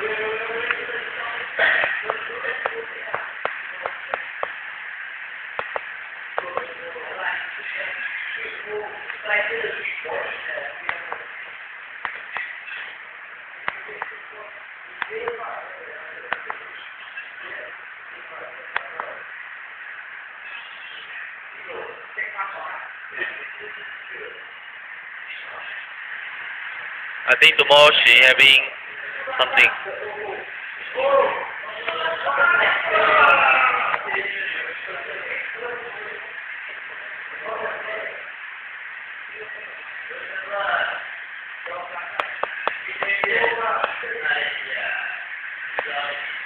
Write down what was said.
I think tomorrow she having something. you.